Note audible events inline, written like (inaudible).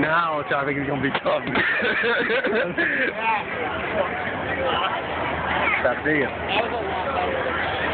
Now traffic is going to be tough. (laughs) (laughs) Stop digging. Woo!